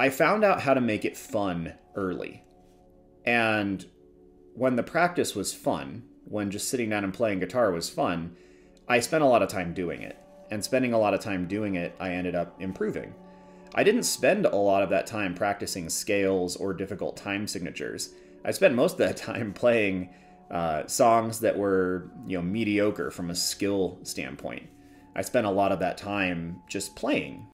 I found out how to make it fun early. And when the practice was fun, when just sitting down and playing guitar was fun, I spent a lot of time doing it. And spending a lot of time doing it, I ended up improving. I didn't spend a lot of that time practicing scales or difficult time signatures. I spent most of that time playing uh, songs that were, you know, mediocre from a skill standpoint. I spent a lot of that time just playing